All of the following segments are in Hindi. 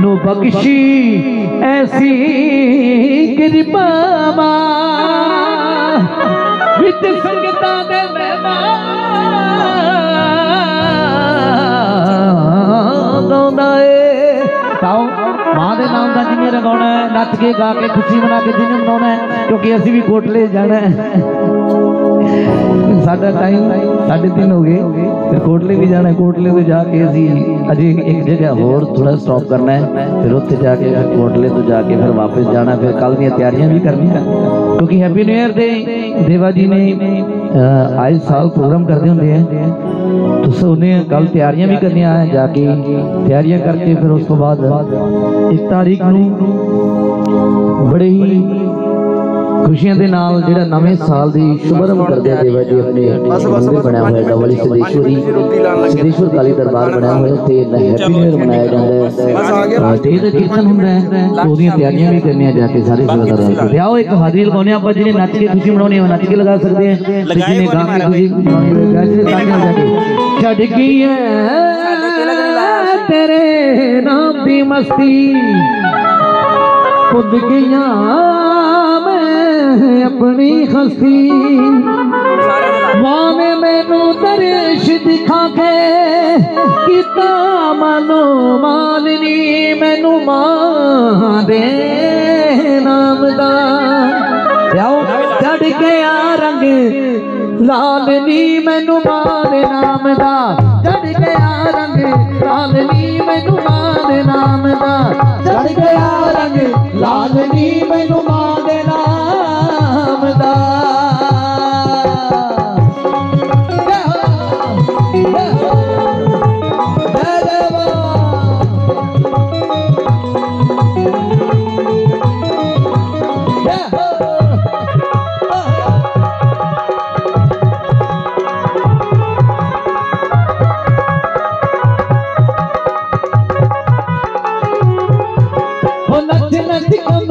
नु बख्शी, ऐसी कृपा विद संगता दे के नाम का जिन्हें रखा है, नच के, गा के, खुशी मना के जिन्हें मना क्योंकि असी भी कोटले जाना है। टाइम, साढ़े तीन हो गए। ਫਿਰ ਕੋਟਲੇ ਵੀ ਜਾਣਾ ਕੋਟਲੇ ਤੋਂ ਜਾ ਕੇ ਅਸੀਂ ਅਜੇ ਇੱਕ ਜਗ੍ਹਾ ਹੋਰ ਥੋੜਾ ਸਟਾਪ ਕਰਨਾ ਹੈ ਫਿਰ ਉੱਥੇ ਜਾ ਕੇ ਕੋਟਲੇ ਤੋਂ ਜਾ ਕੇ ਫਿਰ ਵਾਪਸ ਜਾਣਾ ਫਿਰ ਕੱਲ ਦੀਆਂ ਤਿਆਰੀਆਂ ਵੀ ਕਰਨੀਆਂ ਕਿਉਂਕਿ ਹੈਪੀ ਨਿਊ ਇਅਰ ਦੇ ਦੇਵਾ ਜੀ ਨੇ ਆਏ ਸਾਲ ਪ੍ਰੋਗਰਾਮ ਕਰਦੇ ਹੁੰਦੇ ਆ ਤੁਸੀਂ ਉਹਨੇ ਕੱਲ ਤਿਆਰੀਆਂ ਵੀ ਕਰਨੀਆਂ ਹੈ ਜਾ ਕੇ ਤਿਆਰੀਆਂ ਕਰਕੇ ਫਿਰ ਉਸ ਤੋਂ ਬਾਅਦ ਇੱਕ ਤਾਰੀਖ ਨੂੰ ਬੜੇ ਹੀ खुशियाँ दे नाल जेड़ा नवे साल दी शुभारंभ कर दिया देवा जी अपने मंदिर बनाया हुआ है डबल सिद्धेश्वरी सिद्धेश्वर काली दरबार बनाया हुआ है ते हैप्पी न्यू ईयर मनाया जा रहा है ते दा कीर्तन हुंदा है ओदियाँ तैयारियाँ भी करनी है जाके सारे जगदार दा ब्याह एक हाजिर कोने आपा जी ने नाच के खुशी मनावनी है नाच के लगा सकदे हैं लगाए ने गा के खुशी मनावनी है गाजे ताने जाके है तेरे नाम दी मस्ती खुद गईया है अपनी हसी माँ मैनू दरेश दिखा के किता मनो मालनी मैनू माँ दे नाम दा चढ़ गया रंग लालनी मैनू माँ नाम दा चढ़ गया रंग लालनी मैनू नाम दा चढ़ गया रंग लालनी मैनू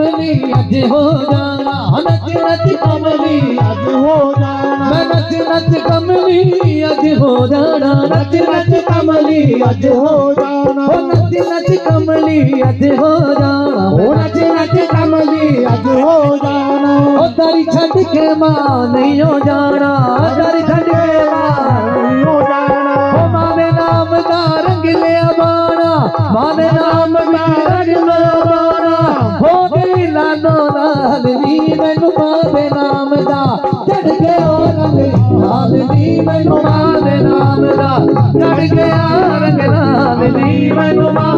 अमली अज हो जाना नच नच कमली अज हो जाना। नच नच कमली अज हो जाना नच नच कमली अज हो जाना। नच नच कमली अज हो जाना। नच नच कमली अज हो जाना। हो दरी छड़ के माँ नहीं हो जाना। दरी छड़ के माँ नहीं हो जाना। हो माने नाम का रंग ले बाणा माने नाम का ਗਈ ਲਾਨੋ ਨਾਲ ਨੀ ਮੈਨੂੰ ਮਾਂ ਦੇ ਨਾਮ ਦਾ ਚੜ ਕੇ ਉਹ ਰੰਗ ਨਾਲ ਨੀ ਮੈਨੂੰ ਮਾਂ ਦੇ ਨਾਮ ਦਾ ਚੜ ਗਿਆ ਰੰਗ ਨਾਲ ਨੀ ਮੈਨੂੰ ਮਾਂ